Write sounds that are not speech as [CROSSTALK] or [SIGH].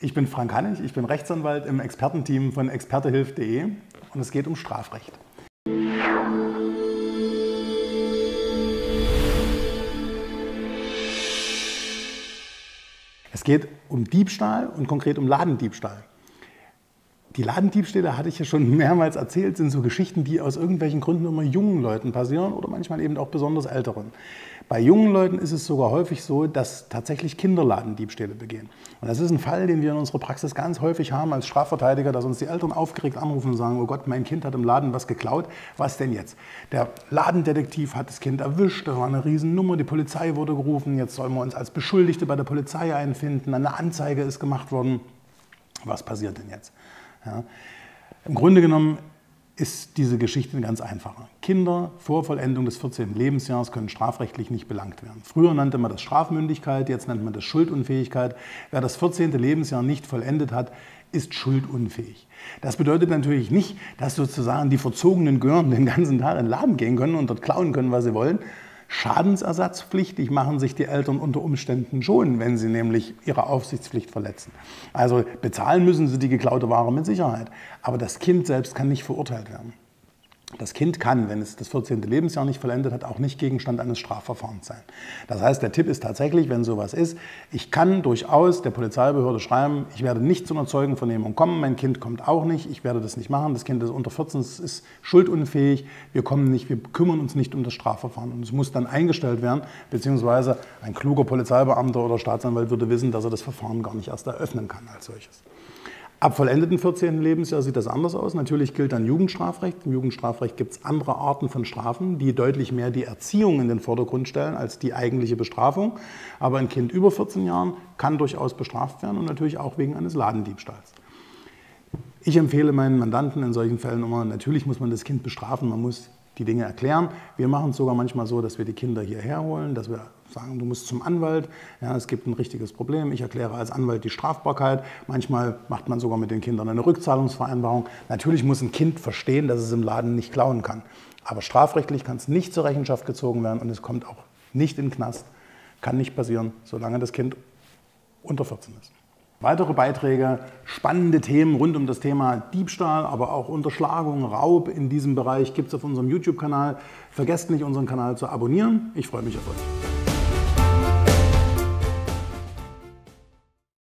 Ich bin Frank Hannig, ich bin Rechtsanwalt im Expertenteam von expertehilf.de und es geht um Strafrecht. Es geht um Diebstahl und konkret um Ladendiebstahl. Die Ladendiebstähle, hatte ich ja schon [LAUGHS] mehrmals erzählt, sind so Geschichten, die aus irgendwelchen Gründen immer jungen Leuten passieren oder manchmal eben auch besonders älteren. Bei jungen Leuten ist es sogar häufig so, dass tatsächlich Kinder Ladendiebstähle begehen. Und das ist ein Fall, den wir in unserer Praxis ganz häufig haben als Strafverteidiger, dass uns die Eltern aufgeregt anrufen und sagen, oh Gott, mein Kind hat im Laden was geklaut. Was denn jetzt? Der Ladendetektiv hat das Kind erwischt, das war eine Riesennummer, die Polizei wurde gerufen, jetzt sollen wir uns als Beschuldigte bei der Polizei einfinden, eine Anzeige ist gemacht worden. Was passiert denn jetzt? Ja. Im Grunde genommen ist diese Geschichte ganz einfacher. Kinder vor Vollendung des 14. Lebensjahres können strafrechtlich nicht belangt werden. Früher nannte man das Strafmündigkeit, jetzt nennt man das Schuldunfähigkeit. Wer das 14. Lebensjahr nicht vollendet hat, ist schuldunfähig. Das bedeutet natürlich nicht, dass sozusagen die verzogenen Gören den ganzen Tag in den Laden gehen können und dort klauen können, was sie wollen, Schadensersatzpflichtig machen sich die Eltern unter Umständen schon, wenn sie nämlich ihre Aufsichtspflicht verletzen. Also bezahlen müssen sie die geklaute Ware mit Sicherheit. Aber das Kind selbst kann nicht verurteilt werden. Das Kind kann, wenn es das 14. Lebensjahr nicht vollendet hat, auch nicht Gegenstand eines Strafverfahrens sein. Das heißt, der Tipp ist tatsächlich, wenn sowas ist, ich kann durchaus der Polizeibehörde schreiben, ich werde nicht zu einer Zeugenvernehmung kommen, mein Kind kommt auch nicht, ich werde das nicht machen, das Kind ist unter 14, es ist schuldunfähig, wir kommen nicht, wir kümmern uns nicht um das Strafverfahren. Und es muss dann eingestellt werden, beziehungsweise ein kluger Polizeibeamter oder Staatsanwalt würde wissen, dass er das Verfahren gar nicht erst eröffnen kann als solches. Ab vollendeten 14. Lebensjahr sieht das anders aus. Natürlich gilt dann Jugendstrafrecht. Im Jugendstrafrecht gibt es andere Arten von Strafen, die deutlich mehr die Erziehung in den Vordergrund stellen als die eigentliche Bestrafung. Aber ein Kind über 14 Jahren kann durchaus bestraft werden und natürlich auch wegen eines Ladendiebstahls. Ich empfehle meinen Mandanten in solchen Fällen immer, natürlich muss man das Kind bestrafen, man muss die Dinge erklären. Wir machen es sogar manchmal so, dass wir die Kinder hierher holen, dass wir sagen, du musst zum Anwalt, ja, es gibt ein richtiges Problem, ich erkläre als Anwalt die Strafbarkeit. Manchmal macht man sogar mit den Kindern eine Rückzahlungsvereinbarung. Natürlich muss ein Kind verstehen, dass es im Laden nicht klauen kann. Aber strafrechtlich kann es nicht zur Rechenschaft gezogen werden und es kommt auch nicht in den Knast. Kann nicht passieren, solange das Kind unter 14 ist. Weitere Beiträge, spannende Themen rund um das Thema Diebstahl, aber auch Unterschlagung, Raub in diesem Bereich gibt es auf unserem YouTube-Kanal. Vergesst nicht, unseren Kanal zu abonnieren. Ich freue mich auf euch.